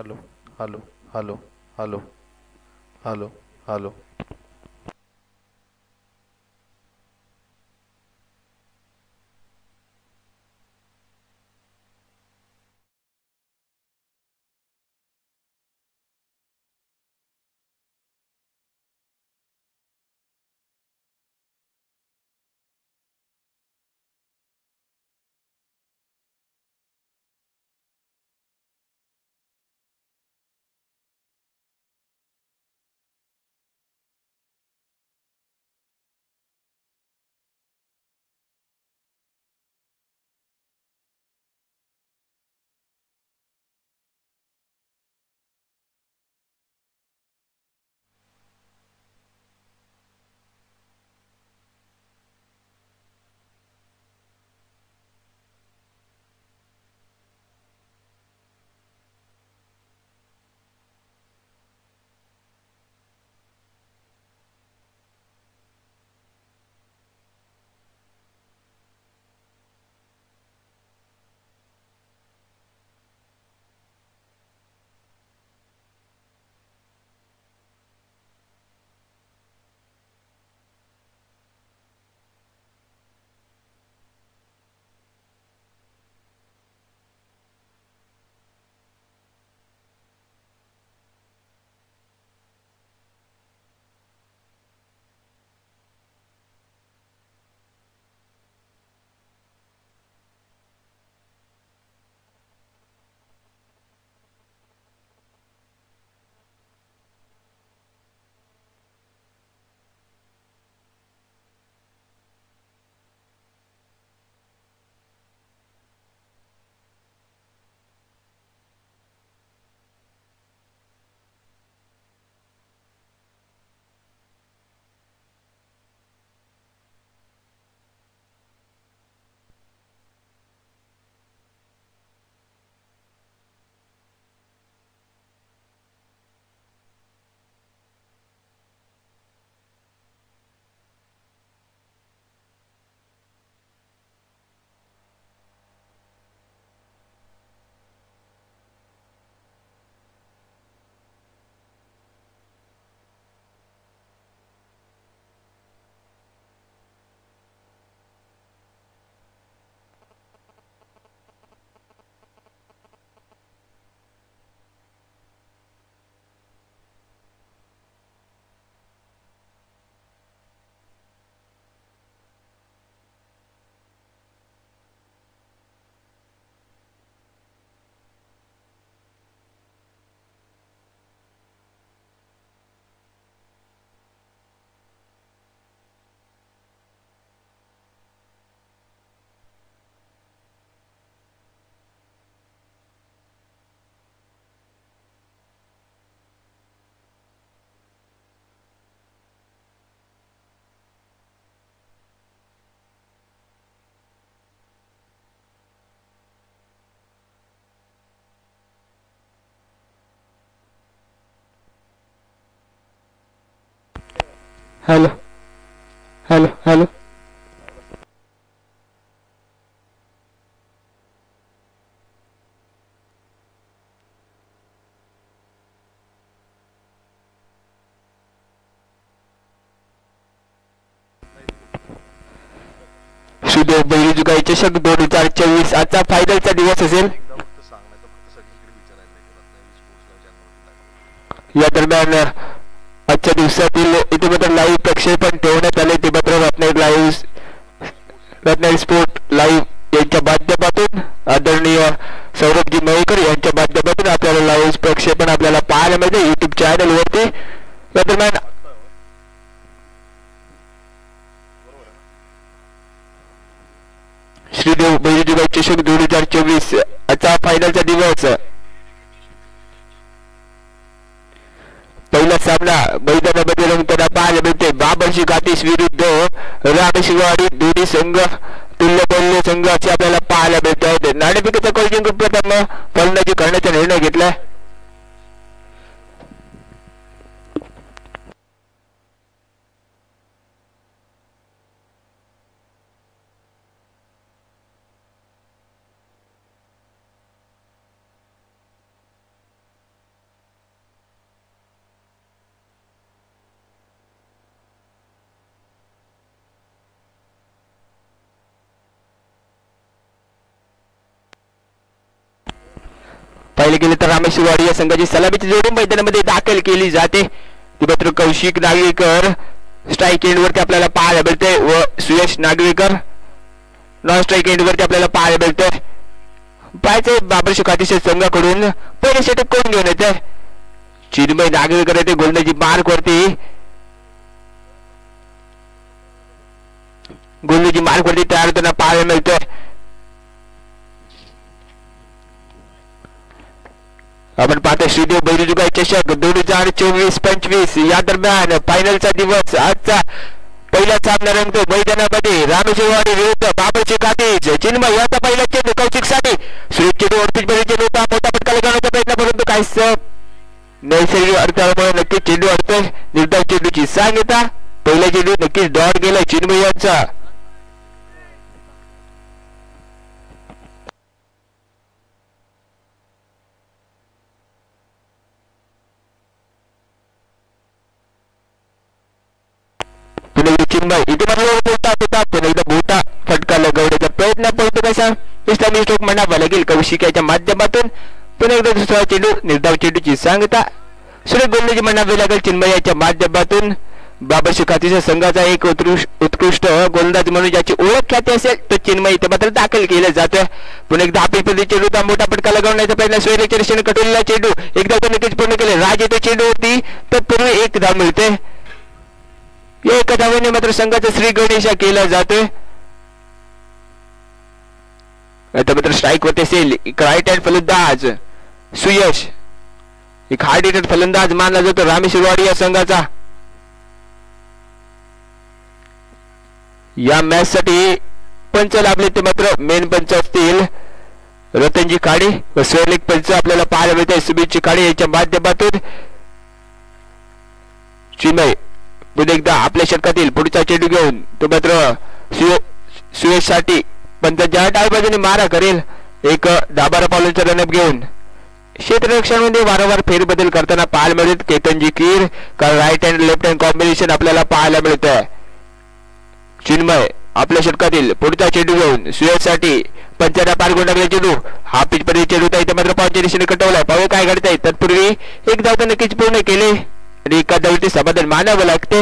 Halo, halo, halo, halo, halo, halo. Hello. Hello hello. Sudev Bairi गायचे शक दोन हजार चोवीस आजचा फायनलचा दिवस असेल. या दरम्यान आजच्या दिवसातील इतिमध्य लाईव्ह प्रक्षेपण ठेवण्यात आले. ते मात्र Ratnagiri live Ratnagiri sport live यांच्या माध्यमातून आदरणीय सौरभजी मयेकर यांच्या माध्यमातून आपल्याला लाईव्ह प्रक्षेपण आपल्याला पाहायला मिळते. युट्यूब चॅनल वरती. या दरम्यान श्रीदेव बैजूबाई चषक दोन हजार चोवीस आजचा फायनलचा दिवस पहिला सामना मैदानामध्ये रंगताना पाहायला मिळते बाबरशी गातीश विरुद्ध रामेशवाडी दोन्ही संघ तुल्यबल्य संघ असे आपल्याला पाहायला मिळत आहेत नाणेफेकीचा कल प्रथम फलंदाजी करण्याचा निर्णय घेतलाय रामेश्वरवाडी या संघाची सलामीची जोडी मैदानामध्ये दाखल केली जाते. ती मात्र कौशिक नागवेकर स्ट्राईक एंडवरती आपल्याला पाहायला मिळते व सुयश नागवेकर नॉन स्ट्राईक एंडवरती आपल्याला पाहायला मिळते. पाहायचे बाबर अतिशय संघाकडून पहिले षटक कोण घेऊन येते. चिन्मय नागवेकर येते गोलंदाजी मार्क वरती. गोलंदाजी मार्क वरती तयार होताना पाहायला मिळतोय आपण पाहतो श्रीदेव बैरुजुगाई चषक दोन हजार चोवीस पंचवीस. या दरम्यान फायनलचा दिवस आजचा पहिला सामना रंगतो मैदानामध्ये. रामेश्वरवाडी विरुद्ध बाबरचे काटेज चिन्मय याचा पहिला चेंडू कौशिकसाठी सुरेश चेंडू अडतीसमध्ये चेंडू होता. मोठा फटका लगावण्याचा प्रयत्न परंतु काहीच नैसर्गिक अडथळ्यामुळे नक्कीच चेंडू अडतोय. निर्धाव चेंडूची सांगता पहिला चेंडू नक्कीच डॉट गेला चिन्मय यांचा. पुन्हा चिन्मय इथे मात्र मोठा होता पुन्हा एकदा मोठा फटका लगवण्याचा प्रयत्न पडतो कसा? इस्लामी स्ट्रोक म्हणावा लागेल कौशिकाच्या माध्यमातून पुन्हा एकदा दुसरा चेंडू निर्धाव चेंडूची सांगता. सुरेश गोलंदाजी म्हणावे लागेल चिन्मयाच्या माध्यमातून बाबा शिखातीच्या संघाचा एक उत्कृष्ट गोलंदाज म्हणून ज्याची ओळख ख्याती असेल तो चिन्मय इथे मात्र दाखल केला जातोय. पुन्हा एकदा आपली पद्धती चेंडूचा मोठा फटका लगावण्याचा प्रयत्न सोयरेच्या दिशेने कटवलेला चेंडू. एकदा तो नक्कीच पूर्ण केले. राज येतो चेंडू होती तर पूर्वी एक धाव मिळते. या एका धावाने मात्र संघाचा श्री गणेशा केला जातोय. आता मात्र स्ट्राईक होते असेल. एक राईट हँड फलंदाज सुयश. एक हार्ड हिटर फलंदाज मानला जातो रामेश्वरवाडी या संघाचा. या मॅच साठी पंच लाभले ते मात्र मेन पंच असतील. रतनजी काळे व स्वयंलेख पंच आपल्याला पाहायला मिळते सुबीरजी काळे याच्या माध्यमातून. चिन्मय पुन्हा एकदा आपल्या षटकातील पुढचा चेंडू घेऊन तो मात्र सुयशसाठी साठी ज्या डाव्या बाजूने मारा करेल. एक डाबारा पावलांचा रनअप घेऊन. क्षेत्ररक्षणामध्ये वारंवार फेरबदल करताना पाहायला मिळत केतनजी कीर. कारण right hand left hand combination आपल्याला पाहायला मिळत आहे चिन्मय आपल्या षटकातील पुढचा चेंडू घेऊन सुयशसाठी पंचायत पार गुंडागला चेंडू. हा पिचपर्यंत चेंडू होता इथे मात्र पावच्या दिशेने कटवलाय. पावे काय घडत आहे तत्पूर्वी एक धाव तर नक्कीच पूर्ण केले. आणि एका वेळी समाधान मानावं लागते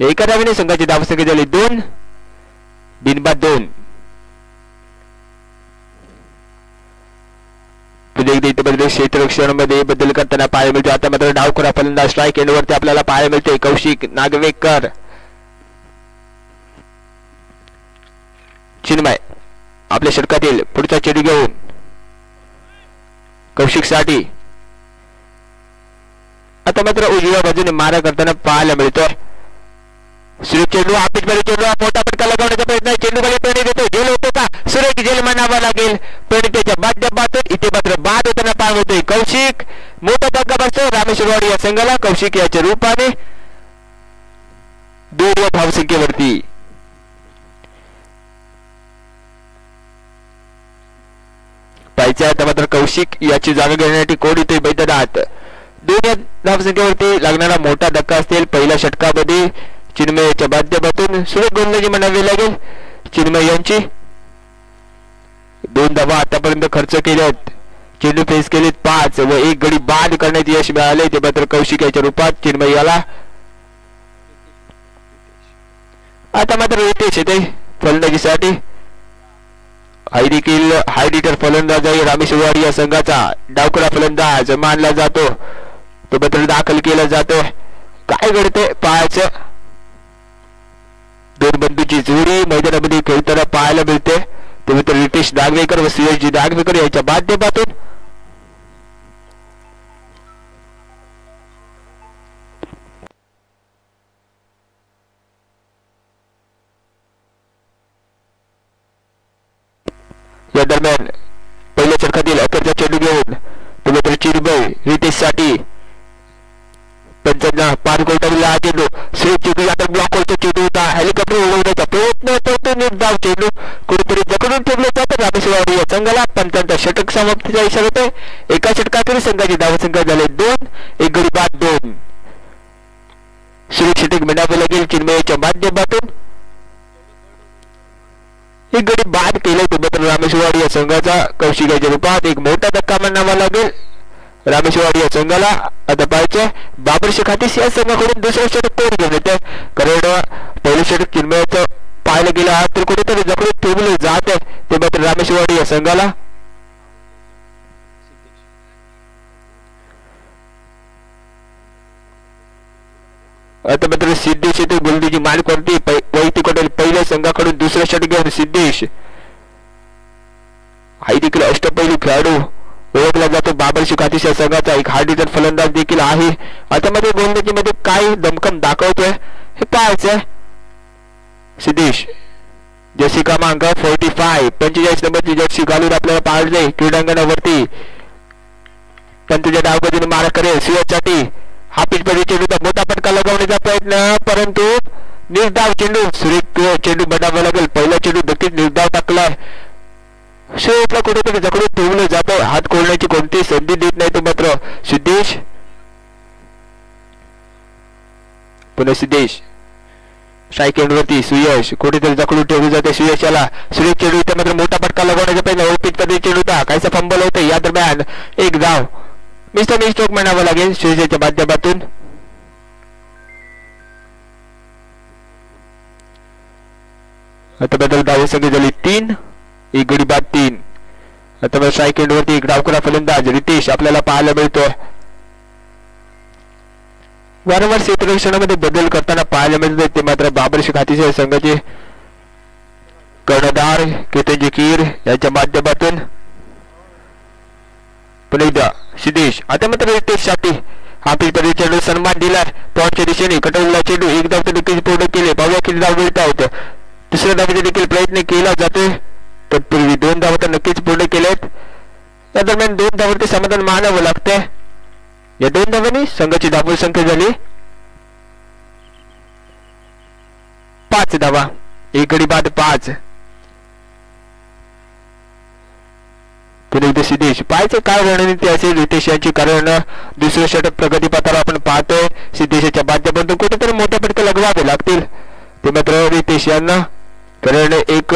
एका धावीने संघाची धावसंख्या झाली दोन बिनबाद दोन पुढे बदल क्षेत्ररक्षणामध्ये बदल करताना पाहायला मिळतो आता मात्र डावखोरा फलंदाज स्ट्राईक एंडवरती आपल्याला पाहायला मिळते कौशिक नागवेकर चिन्मय आपल्या षटकातील पुढचा चेंडू घेऊन कौशिकसाठी आता मात्र उजव्या बाजूने मारा करताना पाहायला मिळतोय. सुरेश चेंडू हा पिचमध्ये चेंडू मोठा फटका लगावण्याचा प्रयत्न चेंडू खाली प्रणित देतो झेल होतो का? सुरेश झेल म्हणावा लागेल. प्रणिताच्या माध्यमातून इथे मात्र बाद होताना पार होतोय कौशिक. मोठा धक्का बसतो. रामेश्वरवाडी या संघाला कौशिक याच्या रूपाने. दोन भावसंख्येवरती पाहिजे आता मात्र कौशिक याची जागा घेण्यासाठी कोण येतोय? मैदानात दोन या धावसंख्येवरती लागणारा मोठा धक्का असेल पहिल्या षटकामध्ये चिन्मयच्या माध्यमातून सुरेख गोलंदाजी म्हणावी लागेल. चिन्मय यांची दोन धावा आतापर्यंत खर्च केल्यात. चेंडू फेस केलेत पाच व एक गडी बाद करण्यात यश मिळाले. ते मात्र कौशिक याच्या रूपात चिन्मय याला आता मात्र रितेश येते फलंदाजीसाठी. हाय देखील हाय डिटर फलंदाज आहे. रामेश्वरवाडी या संघाचा डावकरा फलंदाज मानला जातो. तो बदल दाखल केला जातो काय घडते पाहायचं. दोन बंधूची जोडी मैदानामध्ये खेळताना पाहायला मिळते. ते मित्र रितेश दागवेकर व सुयशजी दागवेकर यांच्या माध्यमातून. या दरम्यान पहिल्या चरखातील अखेरचा चेंडू घेऊन तो मित्र चिरबळ रितेशसाठी पंचांना पार कोलटाडीला हा चेंडू सुरेश चेंडू आता ब्लॉक होतो चेंडू होता हेलिकॉप्टर उडवण्याचा प्रयत्न करतो निर्धाव चेंडू कुठेतरी जकडून ठेवलं जातं रामेश्वरवाडी या संघाला पंचांचा षटक समाप्तीचा इशारा होते एका षटकातील संघाची धावसंख्या झाले दोन एक गडी बाद दोन सुरेश षटक मिळावे लागेल चिन्मयाच्या माध्यमातून एक गडी बाद केले तो मात्र रामेश्वरवाडी या संघाचा कौशिकाच्या रूपात एक मोठा धक्का म्हणावा लागेल रामेश्वर या संघाला आता पाहायचे बाबर शेख या संघाकडून दुसरं षटक कोण घेऊन येते कारण पहिलं षटक चिन्मयाचं पाहायला गेलं तर कुठेतरी जखडून ठेवले जात. आहे ते मात्र रामेश्वरवाडी या संघाला आता मात्र सिद्धेश येथे गोलंदाजी मार्क वरती वैयक्तिक पहिल्या संघाकडून दुसरं षटक घेऊन सिद्धेश. आई देखील अष्टपैलू खेळाडू. ओळखला जातो. बाबरशी अतिशय संघाचा एक हार्ड हिटर फलंदाज देखील आहे. आता मध्ये गोलंदाजी काय दमकम दाखवतोय? हे पाहायचंय. सिद्धेश जर्सी क्रमांक फोर्टी फाय पंचेचाळीस नंबरची जर्सी घालून आपल्याला पाहिजे क्रीडांगणावरती पण डावगतीने मारा करेल. सिंहसाठी हा पिचपडी चेंडूचा मोठा फटका लगावण्याचा प्रयत्न परंतु निर्धाव चेंडू सुरेख चेंडू बनावा लागेल. पहिला चेंडू नक्कीच निर्धाव टाकलाय. शेवटला कुठेतरी जखडून ठेवलं जातं. हात खोलण्याची कोणती संधी देत नाही तो मात्र सिद्धेश. पुन्हा सिद्धेश. सायकेंडवरती सुयश. कुठेतरी जखडून ठेवली जाते सुयशाला सुरेश चेंडू इथे मात्र मोठा फटका लगवण्याचा प्रयत्न ओळखीत कधी चेंडू काहीसा फंबल होतं या दरम्यान एक धाव. मिस्टर मी स्ट्रोक म्हणावं लागेल सुयशाच्या माध्यमातून. आता बदल धाव संख्या झाली तीन. एक गडी बाद तीन. आता सायकंड वरती एक डावकुरा फलंदाज रितेश आपल्याला पाहायला मिळतोय वारंवार क्षेत्ररक्षणामध्ये बदल करताना पाहायला मिळत ते मात्र बाबर खातीचे संघाचे कर्णधार केतन जकीर यांच्या माध्यमातून. पुन्हा एकदा सिद्धेश आता मात्र रितेशसाठी हा पिलपरी चेंडू सन्मान दिला पॉईंटच्या दिशेने कटवला चेंडू एक धाव देखील पूर्ण केले. पाहूया किती धाव मिळता होतं दुसऱ्या धावेचा देखील प्रयत्न केला जातोय. तत्पूर्वी दोन धावा तर नक्कीच पूर्ण केलेत. या दरम्यान दोन धावावरती समाधान मानावं लागतंय. या दोन धावांनी संघाची धाव संख्या झाली. पाच धावा. एक गडी बाद पाच. पुढे सिद्धेश. पायचे काय रणनीती असेल रितेश यांची कारण. दुसरं षटक प्रगती प्रगतीपथावर आपण पाहतोय. सिद्धेशाच्या बाध्यापर्यंत कुठेतरी मोठ्या फटके लगवावे लागतील. ते मात्र रितेश यांना. कारण एक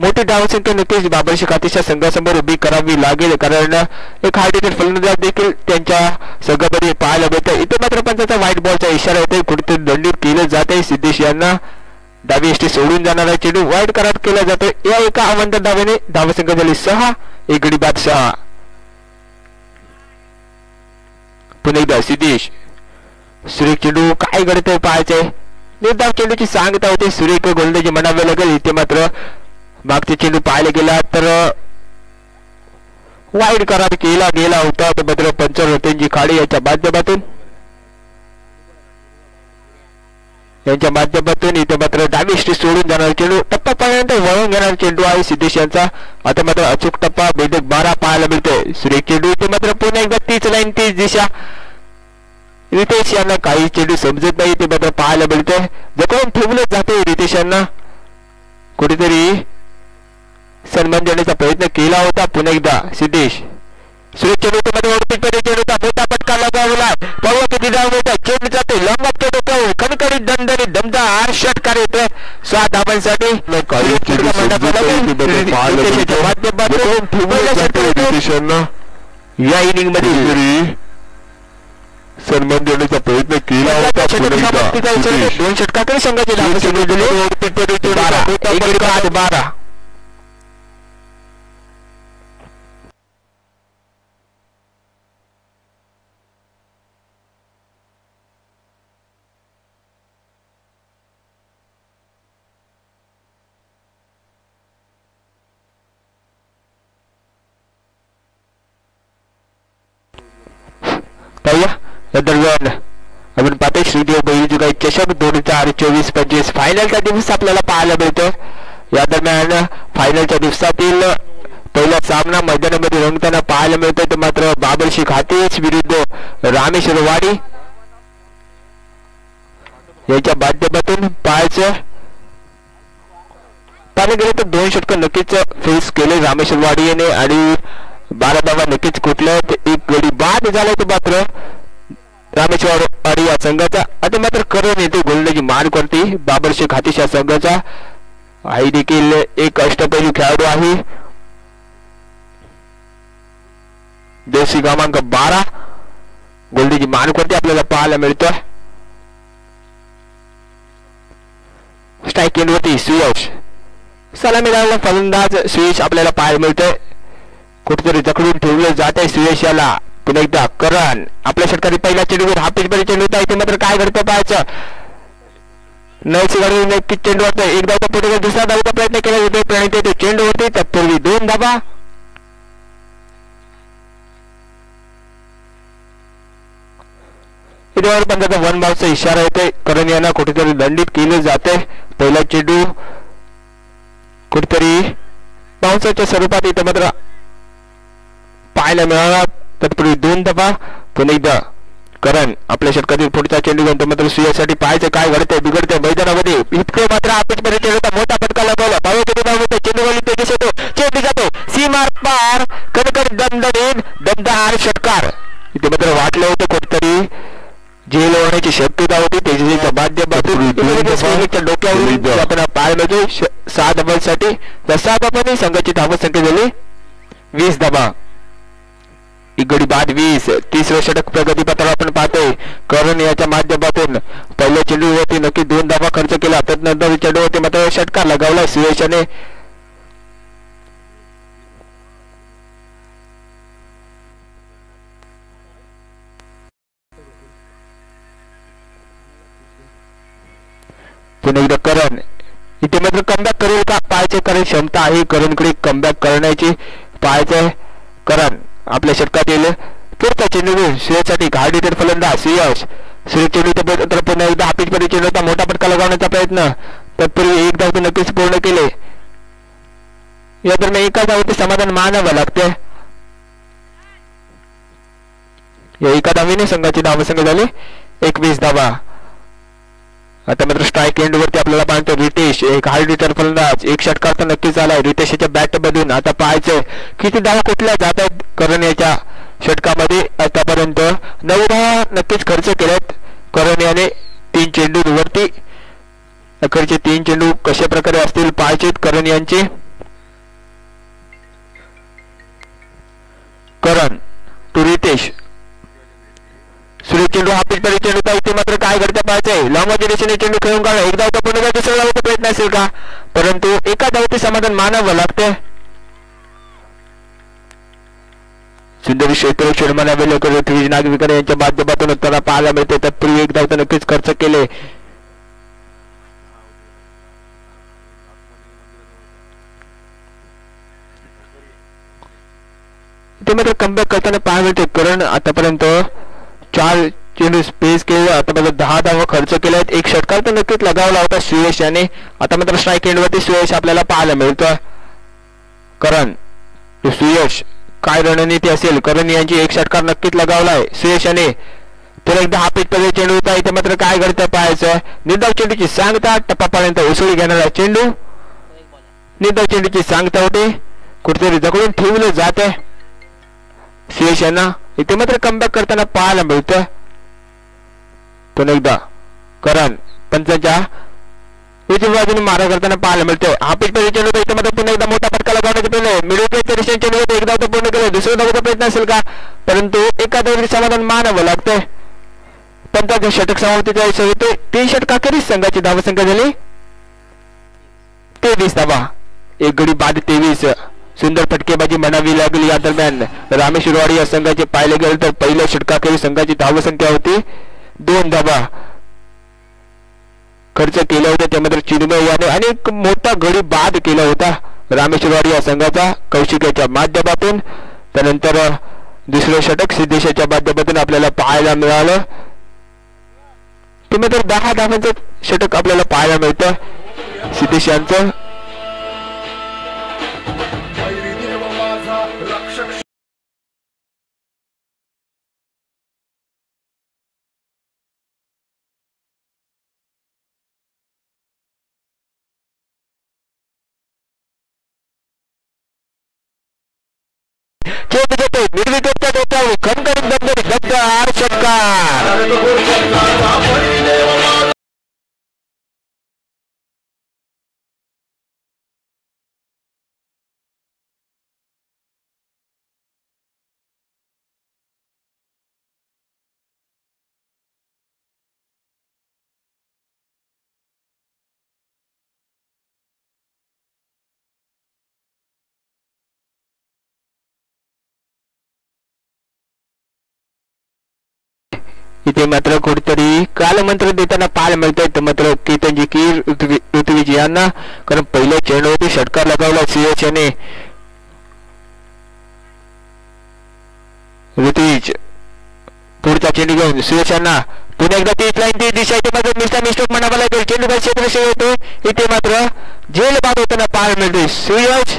मोठी धावसंख्या नक्कीच बाबरशी खातीच्या संघासमोर उभी करावी लागेल. कारण एक हार्डिटेड फलंदाज देखील त्यांच्या संघामध्ये पाहायला मिळतं इथे मात्र पंचाचा व्हाईट बॉलचा इशारा येतोय. कुठेतरी दंडित केलं जात आहे सिद्धेश यांना डावी एसटी सोडून जाणारा चेंडू वाईट करार केला जातो या एका अवंत धावेने धावसंख्या झाली सहा एक गडी बाद सहा. पुन्हा एकदा सिद्धेश. सुरेख चेंडू काय घडतंय पाहायचंय. निर्धाव चेंडूची सांगता होते सुरेख गोलंदाजी म्हणावे लागेल. इथे मात्र मागचे चेंडू पाहायला गेला तर वाईट करार केला गेला होता मात्र पंचर रतनजी खाडे याच्या माध्यमातून. यांच्या माध्यमातून इथे मात्र डावी सोडून जाणार चेंडू टप्पा पाहिल्यानंतर वळून घेणार चेंडू आहे सिद्धेश यांचा. आता मात्र अचूक टप्पा बेदक बारा पाहायला मिळतोय. सुरेख चेंडू इथे मात्र पुन्हा एकदा तीच लाईन तीच दिशा. रितेश यांना काही चेंडू समजत नाही ते मात्र पाहायला मिळतोय. जखून ठेवलं जाते रितेश यांना. कुठेतरी सन्मान देण्याचा प्रयत्न केला होता पुन्हा एकदा सिद्धेश सुरेश चेंडूमध्ये ओळखीमध्ये चेंडूचा मोठा फटका लगावला पाहूया किती धाव होता चेंडू जाते लंबाच्या डोक्यावर खणखणीत दणदणीत दमदार षटकार येतोय सहा धावांसाठी या इनिंग मध्ये सन्मान देण्याचा प्रयत्न केला होता दोन षटकाकडे संघाचे धाव बारा पाहूया. या दरम्यान आपण पाहतोय श्रीदेव बैलजुगाई चषक दोन हजार चोवीस पंचवीस फायनलचा दिवस आपल्याला पाहायला मिळतो या दरम्यान फायनलच्या दिवसातील पहिला सामना मैदानामध्ये रंगताना पाहायला मिळतोय. तर मात्र बाबरशी हातेश विरुद्ध रामेश्वर वाडी याच्या माध्यमातून पाहायचं पाहिलं गेलं तर दोन षटक नक्कीच फेस केले रामेश्वर वाडी याने आणि बारा धावा नक्कीच कुठल्या एक गडी बाद झाला तो मात्र. रामेश्वर अडी या संघाचा. आणि मात्र करून येते गोलंदाजी मार करते बाबर शेख हातीश या संघाचा. आई देखील एक अष्टपैलू खेळाडू आहे. देशी क्रमांक बारा. गोलंदाजी मार करते आपल्याला पाहायला मिळतोय? स्ट्राईक एंडवरती सुयश. सलामी लावला फलंदाज सुयश आपल्याला पाहायला मिळतोय. कुठेतरी जखडून ठेवलं जात आहे सुयश याला पुन्हा एकदा करण आपल्या षटकारी पहिल्या चेंडूवर हा पिचबरी चेंडू होता. इथे मात्र काय घडतं पाहायचं. नैसी गाडी नक्कीच चेंडू होता. एक धावता पुढे दुसरा धावता प्रयत्न केला. होते प्रणित येते चेंडू होते. तत्पूर्वी दोन धाबा पण त्याचा वन बाउचा इशारा येते करण यांना कुठेतरी दंडित केले जाते पहिला चेंडू कुठेतरी बाउन्सरच्या स्वरूपात इथं मात्र पाहायला मिळाला तत्पूर्वी दोन दफा पुन्हा एकदा करण आपल्या षटकातील पुढचा चेंडू घेऊन मात्र सुयासाठी पाहायचं काय घडतंय बिघडतंय मैदानामध्ये. इतके मात्रमध्ये चेंडूचा मोठा फटका लागवला भाऊ किती होते? चेंडू वाली तेजस येतो चेंडू जातो. सीमार पार कणकण दमदमीन दमदार षटकार. इथे मात्र वाटलं होतं कुठतरी जेल होण्याची शक्यता होती तेजस्वीच्या माध्यमातून जे आपण श- सहा डबलसाठी त्या सहा धाबांनी संघाची धाव संख्या झाली वीस धाबा गडी बाद वीस तिसरं षटक प्रगतीपत्र आपण पाहतोय. करण याच्या माध्यमातून पहिल्या चेंडूवरती नक्की दोन धाबा खर्च केला. त्यानंतर चेंडूवरती मात्र षटकार लगावला सुयशाने पुन्हा एकदा करण. इथे मात्र कमबॅक करेल का? पाहायचे कारण क्षमता आहे. करणकडे कमबॅक करण्याची पाहायचे करण. आपल्या षटकातील पुढचा चेंडू श्रेयसाठी घाडीतील फलंदाज सुयश श्रेय पुन्हा एकदा हापीच मध्ये चेंडूचा मोठा फटका लगावण्याचा प्रयत्न. तत्पूर्वी एक धाव नक्कीच पूर्ण केले. या दरम्यान एका धावते समाधान मानावं लागते. या एका धावीने संघाची धावसंख्या झाली. एकवीस धावा. आता मात्र स्ट्राईक एंडवरती आपल्याला पाहतो रितेश. एक हार्ड रिटर फलंदाज. एक षटकार तर नक्कीच आलाय. रितेशच्या बॅट मधून आता पाहायचंय. किती धावा कुठल्या जात आहेत करण याच्या षटकामध्ये आतापर्यंत? नऊ धावा नक्कीच खर्च केल्यात करण याने तीन चेंडू वरती. अखेरचे तीन चेंडू कशा प्रकारे असतील पाहायचे करण यांचे करण टू रितेश. सुरेश चेंडू हा पिचपरी चेंडू इथे मात्र काय घडतं पाहायचंय? लॉंग दिशेने चेंडू खेळून काढला. एकदा होता पूर्ण दुसऱ्या दुसरा धावचा प्रयत्न असेल का? परंतु एका धावते समाधान मानावं लागतंय. सुंदर क्षेत्र शेडमाना वेलोकर ऋत्विज नागविकर यांच्या माध्यमातून त्याला पाहायला मिळते. तत्पूर्वी एक धाव नक्कीच खर्च केले. ते मात्र कमबॅक करताना पाहायला मिळते. कारण आतापर्यंत चार चेंडू स्पेस केलं. आता मात्र दहा धावा खर्च केल्यात एक षटकार तर नक्कीच लगावला होता सुयश याने. आता मात्र स्ट्राईक एंडवरती सुयश आपल्याला पाहायला मिळतो करण सुयश काय रणनीती असेल? करण यांची एक षटकार नक्कीच लगावलाय. सुयशाने तर एकदा हा पदे चेंडू होता. इथे मात्र काय घडतं पाहायचं? निर्धाव चेंडूची सांगता टप्पापर्यंत उसळी घेणारा चेंडू. निर्धाव चेंडूची सांगता होते. कुठेतरी जखडून ठेवलं जात आहे सुयश यांना इथे मात्र कमबॅक करताना पाहायला मिळतं पण एकदा करण पंचांच्या उजव्या बाजूने मारा करताना पाहायला मिळतोय. हा पिच चेंडू होता इथे पुन्हा एकदा मोठा फटका लगावण्याचा प्रयत्न मिडविकेटच्या दिशेने चेंडू होता. एकदा तो पूर्ण केलं दुसऱ्या धावचा प्रयत्न असेल का? परंतु एका धावरी समाधान मानावं लागतंय. पंचाच्या षटक समाप्तीचा विषय होते. तीन षटकाखेरीज संघाची धावसंख्या झाली. तेवीस धावा. एक गडी बाद तेवीस. सुंदर फटकेबाजी म्हणावी लागली या दरम्यान. रामेश्वरवाडी या संघाचे पाहिले गेले तर पहिल्या षटकाखेरी संघाची धावसंख्या होती. दोन धावा. खर्च केला होता त्यामध्ये चिन्मय याने अनेक मोठा गडी बाद केला होता. रामेश्वर या संघाचा कौशिकाच्या माध्यमातून. त्यानंतर दुसरं षटक सिद्धेशाच्या माध्यमातून आपल्याला पाहायला मिळालं. ते तर दहा धावांचं षटक आपल्याला पाहायला मिळतं. सिद्धेश यांचं चेंडू इथे मात्र कुठेतरी कालमंत्र देताना पाहायला मिळतंय. तर मात्र केतनजी की ऋतुविज यांना कारण पहिल्या चेंडूवरती षटकार लगावला सुयश याने ऋतुविज पुढचा चेंडू घेऊन सुयश यांना पुन्हा एकदा तीच लाईन ती दिशा इथे मात्र मिस्टर मिस्टेक म्हणावा लागेल चेंडू काय क्षेत्रक्षय होतो इथे मात्र जेल बाद होताना पाहायला मिळते सुयश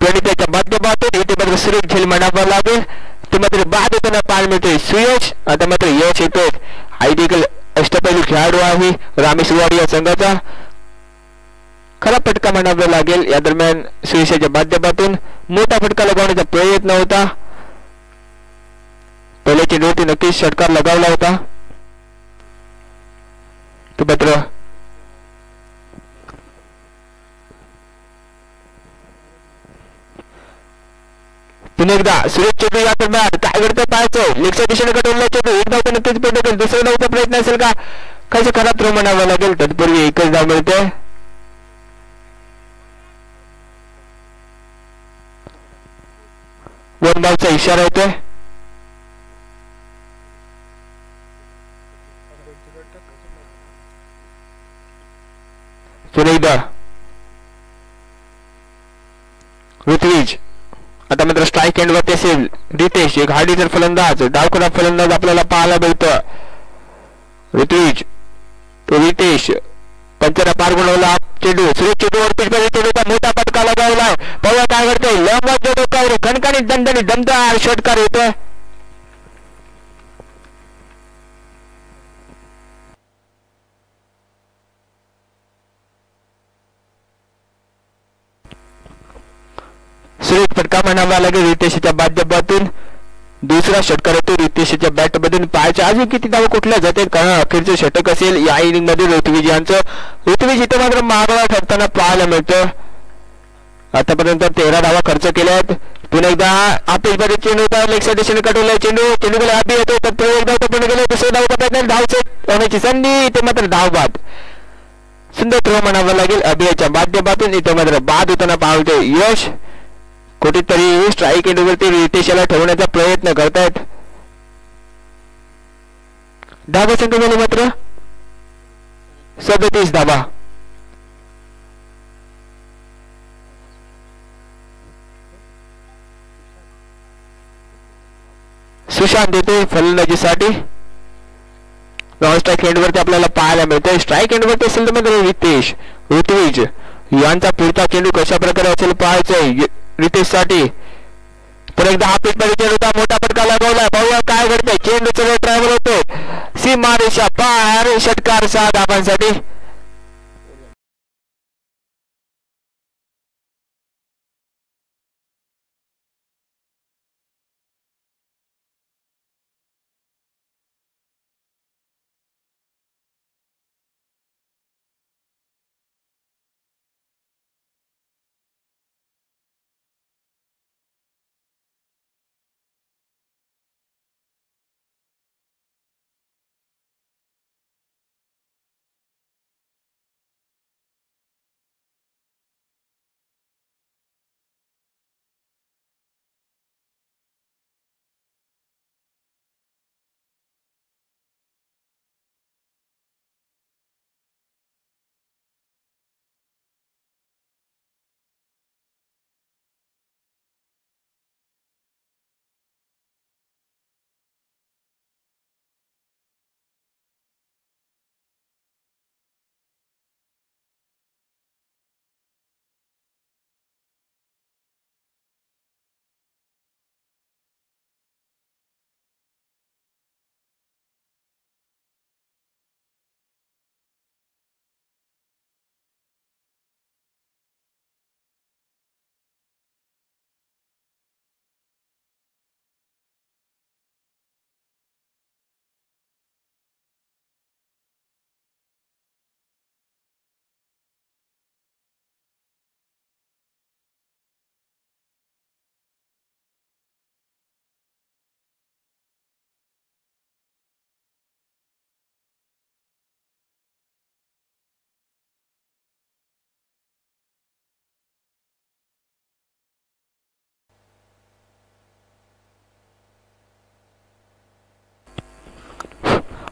प्रणिताच्या माध्यमातून इथे मात्र सुरेख झेल म्हणावा लागेल. ते मात्र बाद होताना पाहायला मिळतोय. सुयश आता मात्र यश येतोय. आई अष्टपैलू खेळाडू आहे रामेश वाडी या संघाचा. खरा फटका म्हणावा लागेल. या दरम्यान सुयशाच्या माध्यमातून मोठा फटका लगावण्याचा प्रयत्न होता. पहिल्या चेंडूवरती नक्कीच षटकार लगावला होता. तो मात्र पुन्हा एकदा सुरेश चेंडू या दरम्यान काय घडतं पाहायचं? लेगच्या दिशेने कटवला चेंडू एक धाव नक्कीच पडत असेल दुसऱ्या धावचा प्रयत्न असेल का? कसं खराब थ्रो म्हणावा लागेल? तत्पूर्वी एकच धाव मिळते. वन धावचा इशारा होतोय. पुन्हा एकदा ऋत्विज आता मात्र स्ट्राईक एंड वरती असेल. रितेश एक हार्डीचा फलंदाज डावखुरा फलंदाज आपल्याला पाहायला मिळतं. ऋत्विज तो रितेश पंचरा पार गुणवला. चेंडू सुरेश चेंडू वरती चेंडूचा मोठा पटका लगावला पाहूया काय करतोय? लंबा लंब डोक्यावर खणखणी दणदणी दमदार षटकार येतोय. सुरेश फटका म्हणावा लागेल? रितेशच्या बाध्यबातून दुसरा षटकार होतो रितेशच्या बॅट मधून पाहायच्या अजून किती धावा कुठल्या जाते कारण अखेरचे षटक असेल. या इनिंगमध्ये ऋतुविज यांचं ऋतुविज इथं मात्र मागवा ठरताना पाहायला मिळतं आतापर्यंत तेरा धावा खर्च केल्या आहेत पुन्हा एकदा आपेशमध्ये चेंडू होता. दिशेने कटवलाय चेंडू. चेंडू गेला. आबी येतो तर तो एकदा तो पूर्ण गेले दुसरा धाव प्रयत्न धावचे होण्याची संधी. इथे मात्र धाव बाद. सुंदर थ्रो म्हणावा लागेल. अभियाच्या माध्यमातून इथे मात्र बाद होताना पाहतो यश कुठेतरी स्ट्राईक एंडवरती रितेशाला ठेवण्याचा प्रयत्न करतायत. धाबा संख्या झाली मात्र. सदतीस धाबा सुशांत येते फलंदाजीसाठी. नॉन स्ट्राईक एंडवरती आपल्याला पाहायला मिळतोय. स्ट्राईक एंडवरती असेल तर मात्र रितेश ऋत्विज यांचा पुढचा चेंडू कशा प्रकारे असेल पाहायचंय. रितेशसाठी तर एकदा हा पीठमध्ये होता मोठा फटका लागवला. पाहूया काय घडतंय. चेंडू सगळे ट्रॅव्हल होते. सी रेषा पार षटकार सहा धाबांसाठी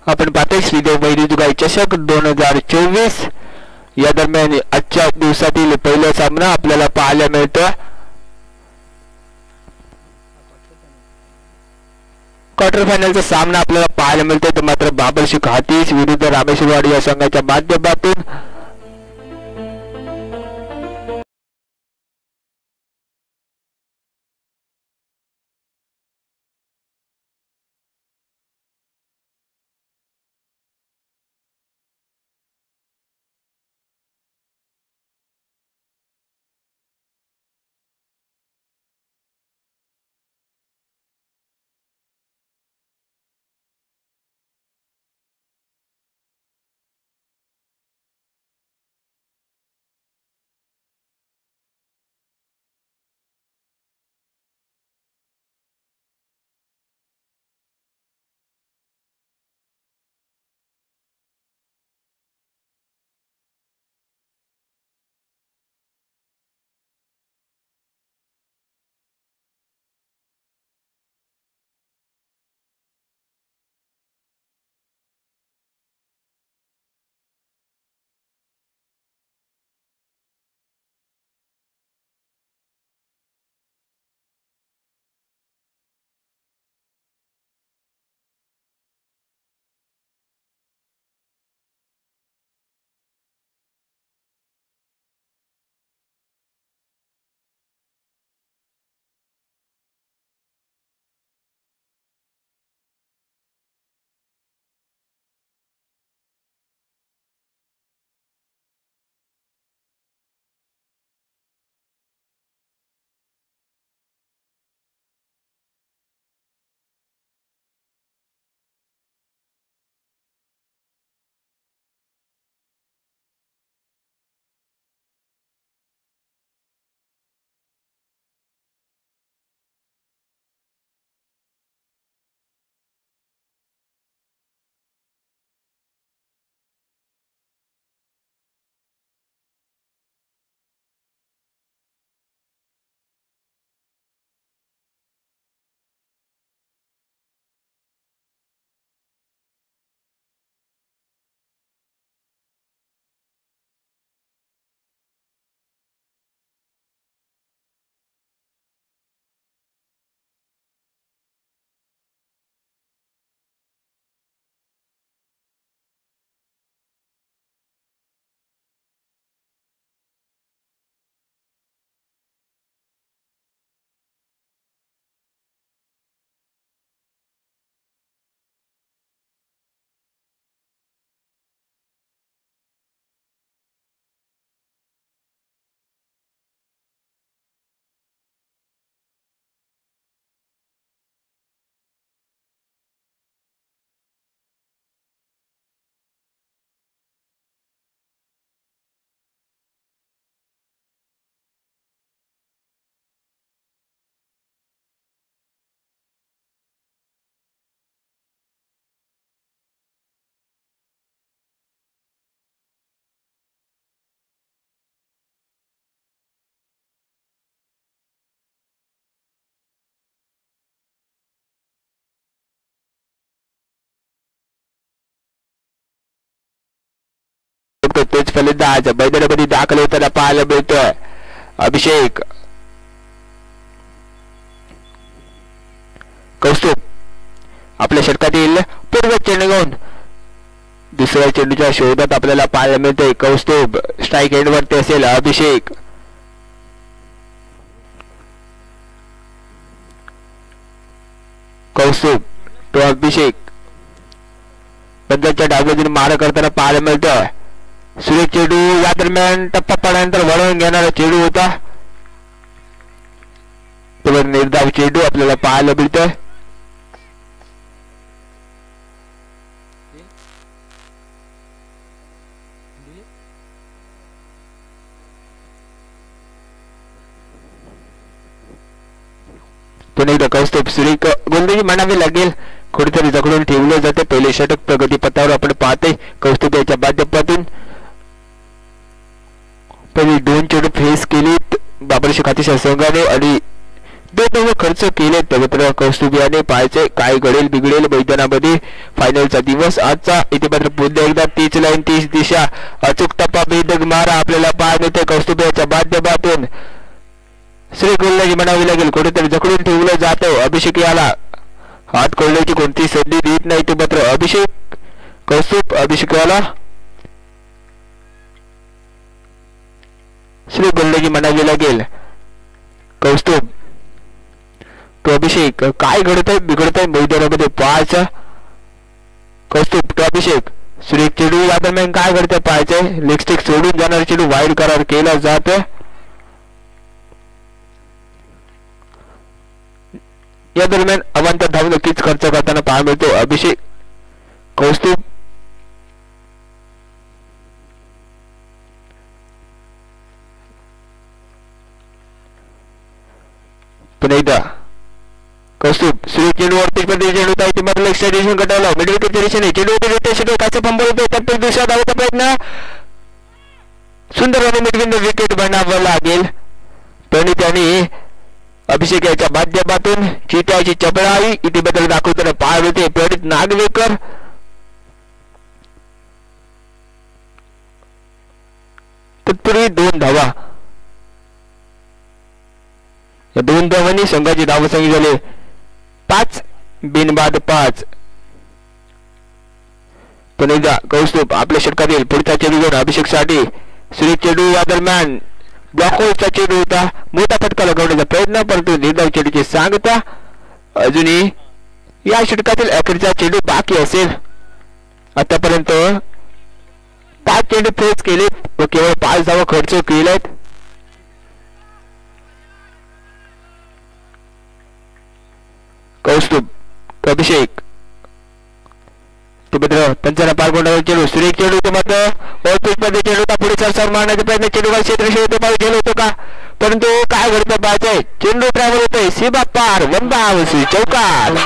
आपण पाहतोय श्रीदेव बैरी चषक दोन हजार चोवीस. या दरम्यान आजच्या दिवसातील पहिला सामना आपल्याला पाहायला मिळतो क्वार्टर फायनलचा सामना आपल्याला पाहायला मिळतो तर मात्र बाबरशी खातीस हातीस विरुद्ध रामेश्वरवाडी या संघाच्या माध्यमातून. तोच फलंदाज मैदानामध्ये दाखल होताना पाहायला मिळतोय. अभिषेक. कौस्तुभ. आपल्या षटकातील पूर्व चेंडू घेऊन दुसऱ्या चेंडूच्या शोधात आपल्याला पाहायला मिळतोय. कौस्तुभ स्ट्राईक एंड वरती असेल अभिषेक. कौस्तुभ तो अभिषेक. बंदरच्या डावीतून मार करताना पाहायला मिळतोय. सुरेश चेडू या दरम्यान टप्पा पडल्यानंतर वळवून घेणारा चेडू होता. तर निर्धाव चेडू आपल्याला पाहायला मिळतोय. पुन्हा एकदा कौस्तुभ सुरेख गोंधळी म्हणावी लागेल कुठेतरी जखडून ठेवलं जाते. पहिले षटक प्रगतीपथावर आपण पाहते कौस्तुभ याच्या माध्यमातून. पहिले दोन चेडू फेस केलीत. बाबरशी खातीच्या संघाने आणि दोन खर्च केले तर कौस्तुभियाने पाहायचे काय घडेल बिघडेल मैदानामध्ये. फायनलचा दिवस आजचा. इथे मात्र पुन्हा एकदा तीच लाईन तीच दिशा. अचूक टप्पा भेदक मारा आपल्याला पाय मिळते कौस्तुभियाच्या माध्यमातून. श्री गोल्लाजी म्हणावी लागेल कुठेतरी जखडून ठेवलं जातं. अभिषेक याला हात खोलण्याची कोणती संधी देत नाही तो मात्र अभिषेक. कौस्तुभ अभिषेकाला श्री गोल्लाजी म्हणावी लागेल कौस्तुभ तो अभिषेक काय घडत आहे बिघडत आहे मैदानामध्ये पाहायचं? कौस्तुभ तो अभिषेक सुरेख चेडू या दरम्यान काय घडतंय पाहायचंय? लिपस्टिक सोडून जाणार चेडू वाईट करार केला जात. या दरम्यान अवांतर धाव नक्कीच खर्च करताना पाहायला मिळतो. अभिषेक कौस्तुभ पुन्हा एकदा कौस्तुभ सुरेश चेंडू वरती चेंडू ताई मात्र एक्स्ट्रा घटावला मिडल विकेट दिशेने चेंडू रोटेशन काचे फंबल होते त्यात दुसरा धावाचा प्रयत्न सुंदर आणि विकेट बनावं लागेल प्रणित यांनी अभिषेक याच्या माध्यमातून चित्याची चपळाई इथे बदल दाखवताना पाय होते प्रणित नागवेकर तत्पूर्वी दोन धावा या दोन धावांनी संघाची धावसंख्या झाले. पाच बिनबाद पाच. पण एकदा कौस्तुभ आपल्या षटकातील पुढचा चेंडू घेऊन अभिषेकसाठी सुरेश चेंडू या दरम्यान. ब्लॉकहोलचा चेंडू होता. मोठा फटका लगावण्याचा प्रयत्न परंतु निर्धाव चेंडूची सांगता अजूनही या षटकातील अखेरचा चेंडू बाकी असेल. आतापर्यंत पाच चेंडू फेस केले व केवळ पाच धावा खर्च केलेत कौस्तुभ अभिषेक. सुभद्र पंचाला पाल्गొండవ चेंडू. सुरेश चेंडू तो मात्र ऑलपिच मध्ये चेंडूचा पुढे सरसार मारण्याचा प्रयत्न चेंडू का क्षेत्र होते पाऊस गेलो होतो का? परंतु काय घडतं पाहतोय चेंडू ट्रॅव्हल होतोय. सीबा पार वंदा चौकार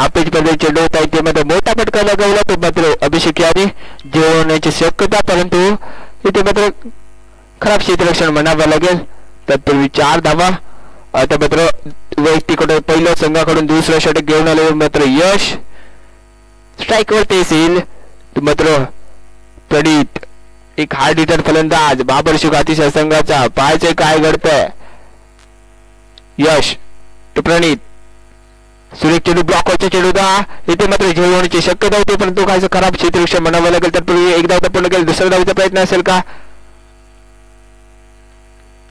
हा पिच चेंडू होता इथे मोठा फटका लगावला तो मात्र अभिषेक याने जेवण्याची शक्यता परंतु इथे मात्र खराब क्षेत्ररक्षण म्हणावं लागेल तत्पूर्वी चार धावा आता मात्र वैयक्तिकडे पहिल्या संघाकडून दुसरं षटक घेऊन आले मात्र यश स्ट्राईक वरती येईल मात्र प्रणित एक हार्ड हिटर फलंदाज बाबर शुक अतिशय संघाचा पाहायचे काय घडतंय यश प्रणित सुरेख चेडू ब्लॉकवरचा चेंडू इथे मात्र झेल होण्याची शक्यता होती परंतु काय खराब क्षेत्ररक्षण म्हणावं लागेल तर पूर्वी एकदा होता पूर्ण केलं दुसऱ्या धावाचा प्रयत्न असेल का?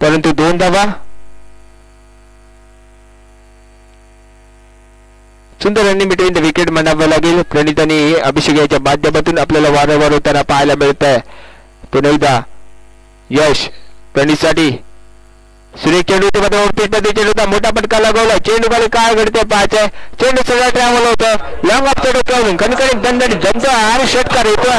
परंतु दोन धावा. सुंदर यांनी मिटवीन विकेट म्हणावं लागेल. प्रणित आणि अभिषेक याच्या माध्यमातून आपल्याला वारंवार होताना पाहायला मिळत आहे पुन्हा एकदा यश प्रणितसाठी. सुरेश चेंडू ते मध्ये ओरपीटमध्ये चेंडूचा मोठा फटका लगवला. चेंडू खाली काय घडते पाहायचंय? चेंडू सगळं ट्रॅव्हल होतं. लॉंग ऑफ चेंडू करून कणकणी दणदणीत जमतो आणि षटकार येतो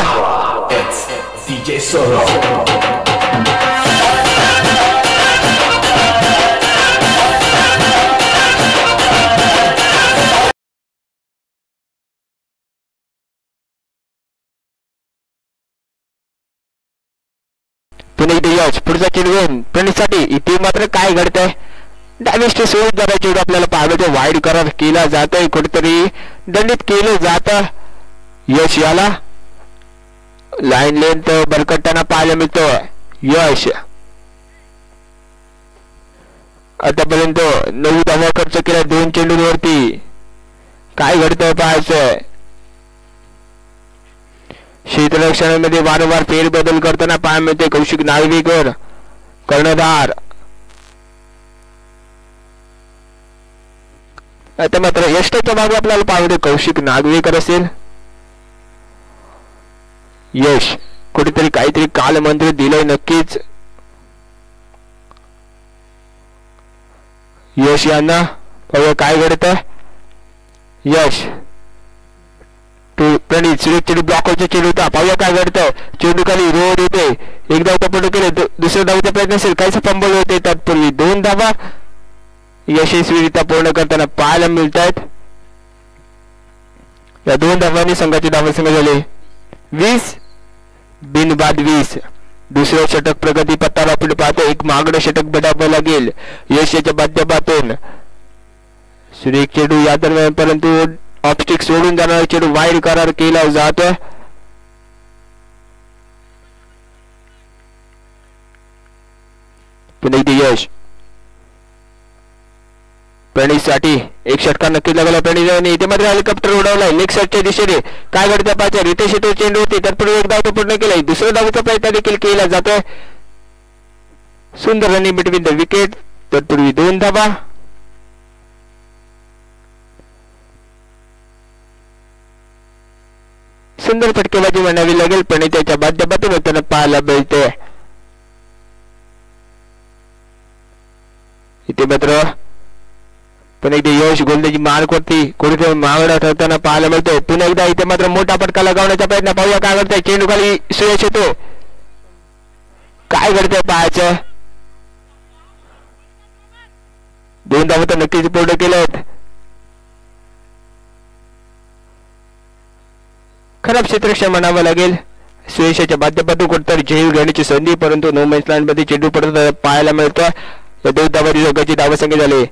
It's यश पुढचा चेंडू घेऊन प्रणितसाठी इथे मात्र काय घडतंय? डायमेस्टी सोडून जाता चेंडू आपल्याला पाहायला वाईड करार केला जातोय कुठेतरी दंडित केलं जात. यश याला. लाईन लेंथ बरकटताना पाहायला मिळतो यश. आतापर्यंत नऊ धावा खर्च केला दोन चेंडूंवरती. काय घडतंय पाहायचंय? शीतलक्षणामध्ये वारंवार फेरबदल करताना पाय मिळते कौशिक नागवेकर कर्णधार. आता मात्र यष्टाचा भाग आपल्याला पाहतो कौशिक नागवेकर असेल. यश कुठेतरी काहीतरी कालमंत्र दिलंय नक्कीच. यश यांना काय घडत यश टू प्रणित सुरेश चेंडू ब्लॉकरचा चेंडू होता. पाहूया काय घडतं चेंडू खाली रोड होते एक धाव टपटू केले दुसऱ्या धावचा प्रयत्न असेल. काहीच पंबल होते तत्पूर्वी दोन धावा. यशस्वीरित्या पूर्ण करताना पाहायला मिळत आहेत या दोन धावांनी संघाचे धावसंघ झाले. वीस बिनबाद वीस. दुसरं षटक प्रगती पत्ताला आपण पाहतो. एक महागड षटक बडावं लागेल. यश याच्या माध्यमातून. सुरेख चेडू या दरम्यान परंतु ऑप्स्टिक सोडून जाणारा चेंडू वाईड करार केला जात. पुन्हा इथे यश. प्रणीसाठी एक षटका नक्कीच लागला प्रणीत इथे मात्र हेलिकॉप्टर उडवलाय. लेग साईडच्या दिशेने. काय घडतं? पाहिजे रितेश येतो. चेंडू होती. तत्पूर्वी एक धाव तो पूर्ण केलाय. दुसऱ्या धावचा प्रयत्न देखील केला जातोय. सुंदर रनिंग बिटवीन द विकेट तत्पूर्वी दोन धावा. सुंदर फटकेबाजी म्हणावी लागेल पण त्याच्या माध्यमातून त्यांना पाहायला मिळते. इथे मात्र पण एकदा यश गोलंदाजी मार्क वरती कुठेतरी मागणं ठरताना पाहायला मिळतोय पुन्हा एकदा इथे मात्र मोठा फटका लगावण्याचा प्रयत्न पाहूया. काय करतोय? चेंडू खाली सुयश येतो. काय घडतंय पाहायचं? दोन धावा तर नक्कीच पूर्ण केलेत खराब क्षेत्ररक्षण म्हणावं लागेल. सुयशाच्या माध्यमातून कुठतरी झेल घेण्याची संधी परंतु नो मॅन्समध्ये चेंडू पडत पाहायला मिळतो या दोन धावाची दोघांची धावा संख्या झाली.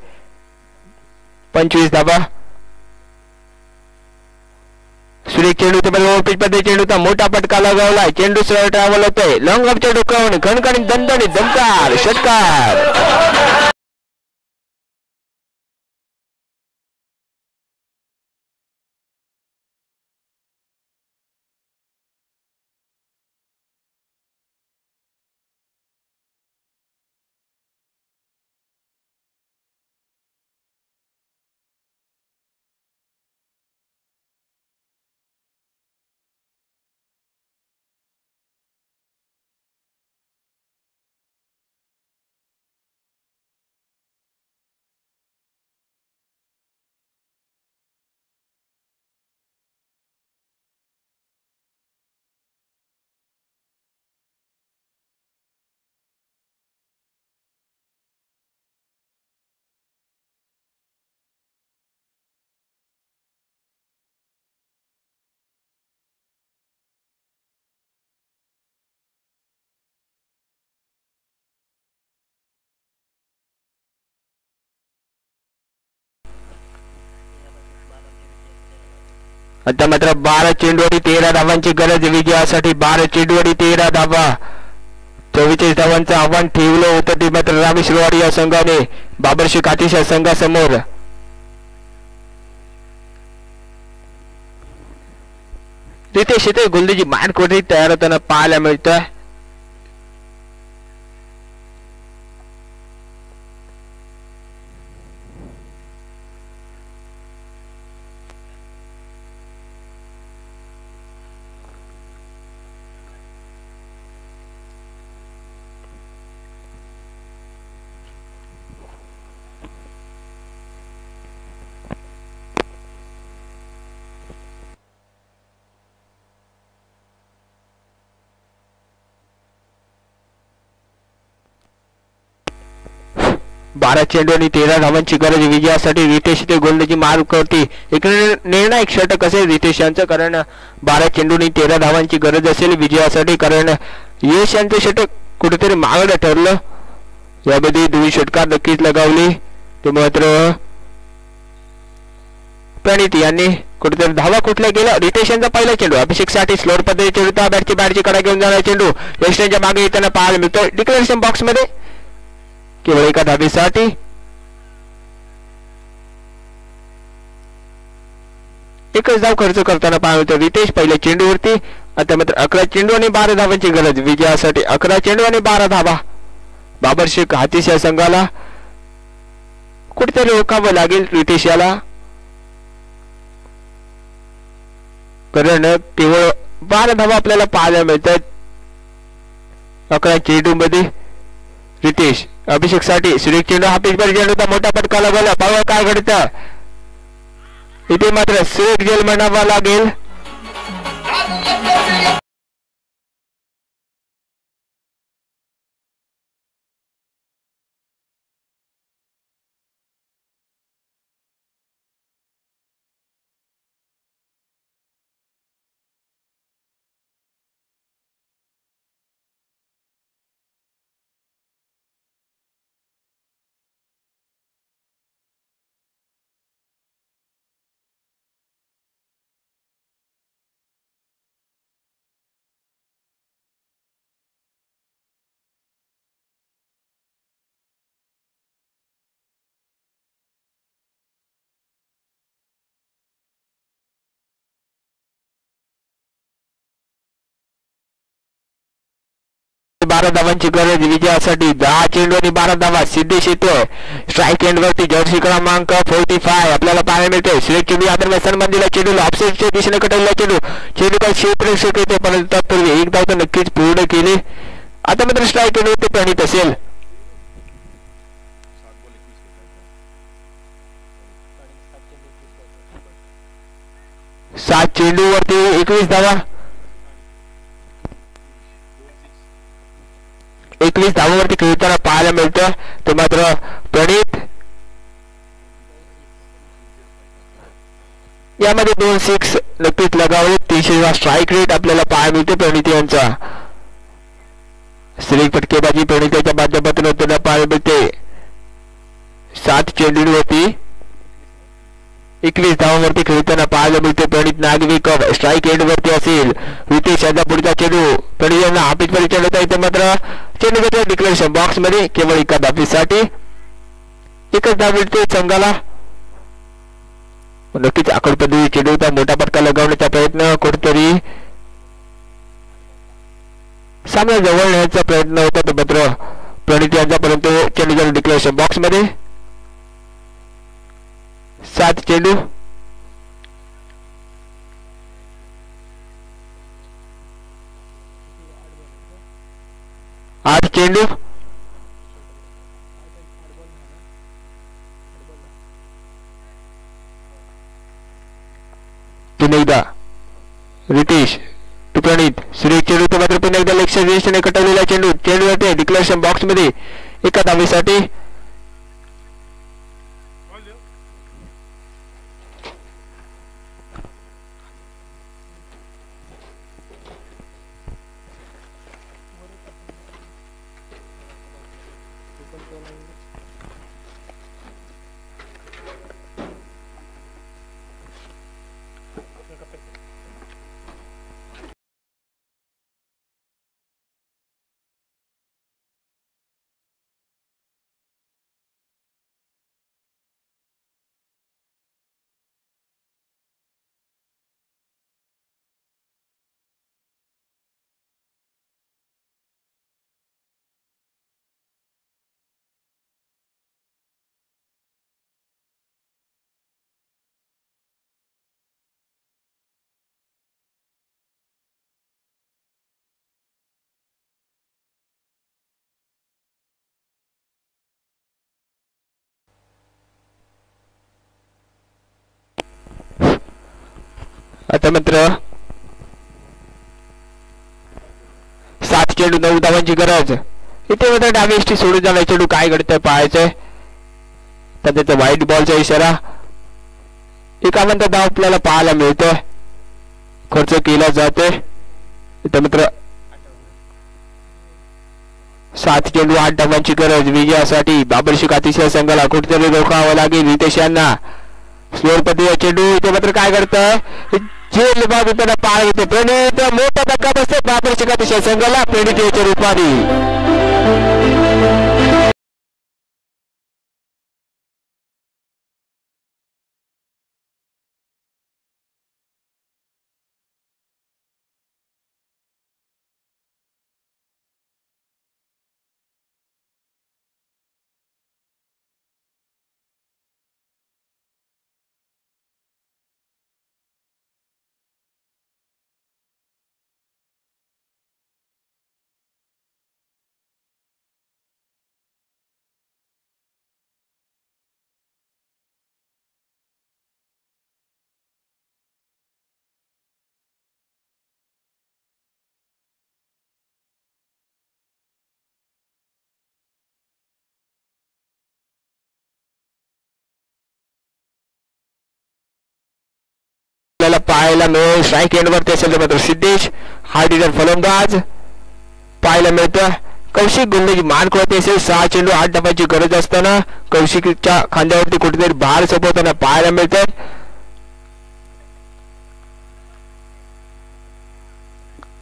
पंचवीस धाबा सुरेख चेंडू ते पिच मध्ये चेंडूचा मोठा पटका लगावला. चेंडू सरळ ट्रॅव्हल होतोय. लॉंग अपच्या डोकावून खणखणी दणदणी दमकार षटकार. आता मात्र बारा चेंडूवरी तेरा धावांची गरज विजयासाठी बारा चेंडूवरी तेरा धावा. चव्वेचाळीस धावांचं आव्हान ठेवलं होतं ते मात्र रामेश्वरवाडी या संघाने. बाबरशी कातीश संघासमोर. तिथे इथे गुलदीची मान कोठे तयार होताना पाहायला मिळतोय. बारा चेंडू आणि तेरा धावांची गरज. विजयासाठी रितेश ते गोलंदाजी मार करते एक निर्णायक षटक असेल रितेश यांचं? कारण बारा चेंडू आणि तेरा धावांची गरज असेल. विजयासाठी कारण यश यांचं षटक कुठेतरी महागड ठरलं. यामध्ये दोन्ही षटकार नक्कीच लगावली. ते मात्र प्रणित यांनी कुठेतरी धावा कुठल्या गेला रितेश यांचा पहिला चेंडू. अभिषेकसाठी स्लोअर पद्धती चेंडू त्या बॅटची बॅटची कडा घेऊन जाणार चेंडू. यश यांच्या मागे येताना पाहायला मिळतो डिक्लेरेशन बॉक्समध्ये केवळ एका धागेसाठी एकच धाव खर्च करताना पाहावे तर रितेश पहिल्या चेंडूवरती आता मात्र अकरा चेंडू आणि बारा धावांची गरज. विजयासाठी अकरा चेंडू आणि बारा धावा बाबर शेख हातीस या संघाला कुठेतरी रोखावं लागेल रितेश याला. कारण केवळ बारा धावा आपल्याला पाहायला मिळतात. अकरा चेंडूमध्ये रितेश अभिषेकसाठी सुरेख चेंडू हा पिचवर चेंडूचा मोठा फटका लागला. पाहूया काय घडतं. इथे मात्र सुरेख जेल म्हणावा लागेल. बारा धावांची गरज विजयासाठी दहा चेंडू आणि बारा धावा. सिद्धेश येतोय. स्ट्राईक एंड वरती जर्सी क्रमांक फोर्टी फाय आपल्याला पाहायला मिळतोय. सुरेश चेंडू आदर सन्मान दिला चेंडू. ऑफसेटच्या दिशेने कटवला चेंडू. चेंडू काय क्षेत्र येते परंतु तत्पूर्वी एक धाव तर नक्कीच पूर्ण केली. आता मात्र स्ट्राईक एंड वरती प्रणित असेल. सात चेंडू वरती एकवीस धावा. एकवीस धावावरती खेळताना पाहायला मिळतं. तर मात्र प्रणित यामध्ये दोन सिक्स नक्कीच लगावले तीनशे स्ट्राईक रेट आपल्याला पाहायला मिळते प्रणित यांचा. स्त्री फटकेबाजी प्रणिताच्या माध्यमातून आपल्याला पाहायला मिळते. सात चेंडूंवरती एकवीस धावांवरती खेळताना पाहायला मिळते प्रणित नागवी कप स्ट्राईक एंड वरती असेल. रितेश याचा पुढचा चेंडू. प्रणित यांना हापीत मध्ये होता इथे मात्र. चेंडू घेतला डिक्लेरेशन बॉक्समध्ये. केवळ एका धापीसाठी एकच धाव मिळते संघाला. नक्कीच आकड पद्धती होता. मोठा पटका लगावण्याचा प्रयत्न कुठतरी सामना जवळ नेण्याचा प्रयत्न होता तो मात्र. प्रणित यांचा परंतु चेंडू डिक्लेरेशन बॉक्समध्ये. सात चेंडू. आठ चेंडू. पुन्हा एकदा. रितेश टू प्रणित सुरेश चेंडू तो मात्र पुन्हा एकदा. लक्ष दिशेने कटवलेला चेंडू. चेंडू येते डिक्लेरेशन बॉक्समध्ये एका धावेसाठी आता मात्र सात चेंडू नऊ धावांची गरज. इथे मात्र डावी एसटी सोडून जाणार चेंडू काय घडतंय पाहायचंय. तर त्याचा व्हाईट बॉलचा इशारा एकावंत धाव आपल्याला पाहायला मिळतोय. खर्च केला जातोय. इथं मात्र सात चेंडू आठ धावांची गरज. विजयासाठी बाबरशी अतिशय संघाला कुठेतरी रोखावं लागेल. रितेश यांना. स्लोअर पद्धतीचा चेंडू इथे मात्र काय करतं चेल बाबू त्यांना पाळ घेते प्रणित मोठा धक्का बसतो बाबरशी अतिशय संघाला प्रणित याच्या रूपाने. पाहायला मिळेल. स्ट्राईक एंडवरती असेल तर मात्र सिद्धेश हा डिझाईन फलंदाज. पाहायला मिळतं. कौशिक गोंडेची मान कळते असेल. सहा चेंडू आठ डब्याची गरज असताना कौशिकच्या खांद्यावरती कुठेतरी भार सोपवताना पाहायला मिळतात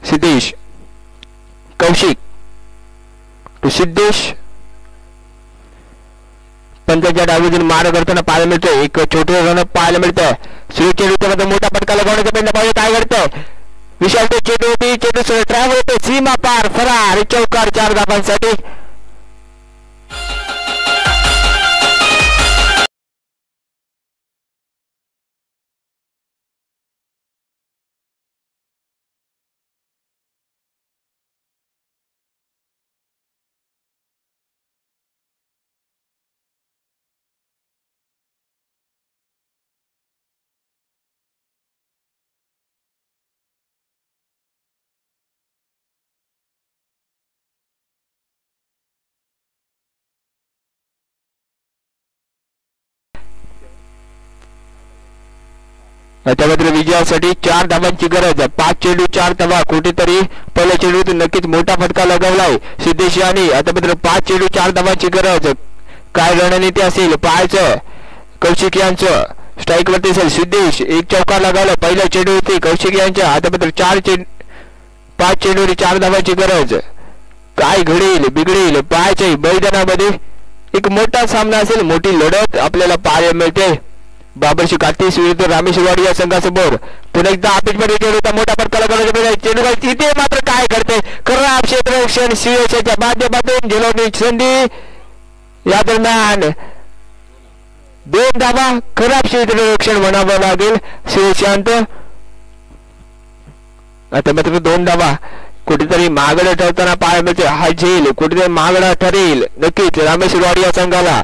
सिद्धेश कौशिक. टू सिद्धेश पंचाच्या डावीजून मार करताना पाहायला मिळतोय. एक छोटे रन पाहायला मिळतंय. सुरेश चेंडूच्या मोठा फटका लगावण्याचा प्रयत्न पाहिजे काय घडतंय? विशाल चेंडू होती चेंडू ट्रॅव्हल होते. सीमा पार फरार. चौकार चार धाबांसाठी त्यामध्ये विजयासाठी चार धावांची गरज आहे पाच चेंडू चार धावा कुठेतरी पहिल्या चेंडूतून नक्कीच मोठा फटका लगावलाय. सिद्धेश यांनी आता मात्र पाच चेंडू चार धावांची गरज. काय रणनीती असेल? पाहायचं. कौशिक यांचं स्ट्राईक वरती असेल. सिद्धेश एक चौका लगावला. पहिल्या चेंडू होती कौशिक यांच्या आता मात्र चार चेंडू पाच चेंडूवर चार धावांची गरज. काय घडेल बिघडेल? पाहायचंय. मैदानामध्ये एक मोठा सामना असेल. मोठी लढत आपल्याला पाहायला मिळते. बाबरशी कातीस विरुद्ध रामेश्वरवाडी या संघासमोर. पुन्हा एकदा अपेटमध्ये होता मोठा फटका लगावण्याचा चेंडू तिथे मात्र काय करते? खराब क्षेत्ररक्षण सीएसच्या माध्यमातून झेलवणी संधी. या दरम्यान दोन धावा खराब क्षेत्ररक्षण म्हणावं लागेल. शिवशांत आता मात्र दोन धावा. कुठेतरी मागड ठरताना पाहायला मिळते. हा झेल कुठेतरी मागडा ठरेल. नक्कीच रामेश्वरवाडी या संघाला.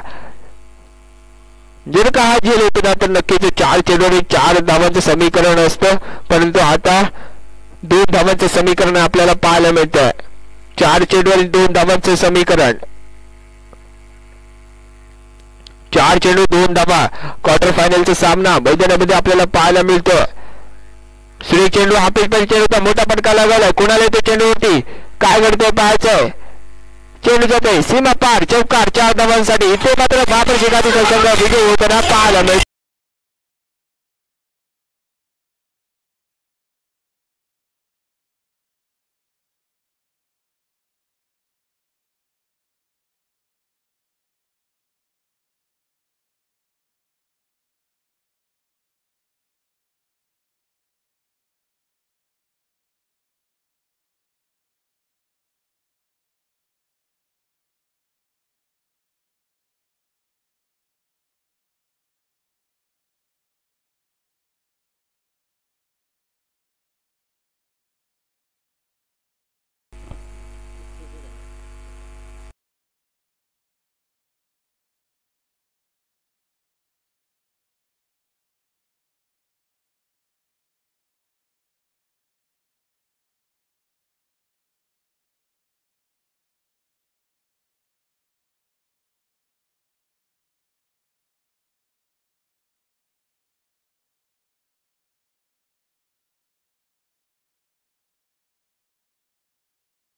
जर का हा झेल होतो ना तर नक्कीच चार चेंडूवर चार धावांचं समीकरण असतं. परंतु आता दोन धावांचं समीकरण आपल्याला पाहायला मिळतं चार चेंडूवर दोन धावांचं समीकरण. चार चेंडू दोन धावा. क्वार्टर फायनलचा सामना मैदानामध्ये आपल्याला पाहायला मिळतो श्री चेंडू हापीस पण चेंडूचा मोठा फटका लागला. कोणाला ते चेंडू होती काय घडतोय पाहायचंय? चेंडू जाते सीमा पार चौकार चार धावांसाठी इथे मात्र महाप्रशिकाची संघ विजय होताना पाहायला मिळतो.